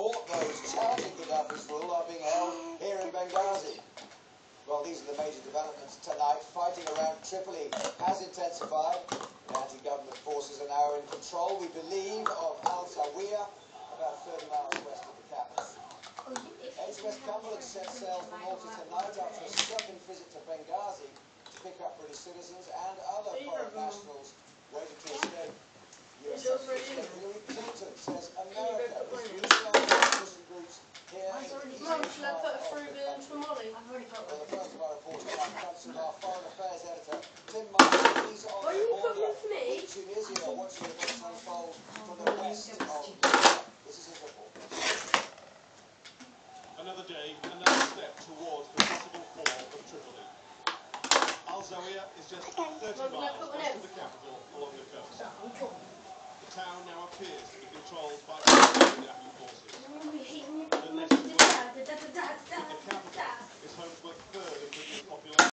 support those challenging Gaddafi's rule are being held here in Benghazi. Well, these are the major developments tonight. Fighting around Tripoli has intensified. The anti-government forces are now in control, we believe, of Al Zawiya, about 30 miles west of the capital. HMS Cumberland set sail from Malta tonight after a second visit to Benghazi to pick up British citizens and other foreign nationals Well, the first of our reports tonight comes from our foreign affairs editor, Tim Martin. He's on Are the you border for me? with Tunisia, watching events unfold from the west of Libya. This is his report. Another day, another step towards the possible fall of Tripoli. Al Zawiya is just 30 Well, can I miles west of the capital along the coast. The town now appears to be controlled by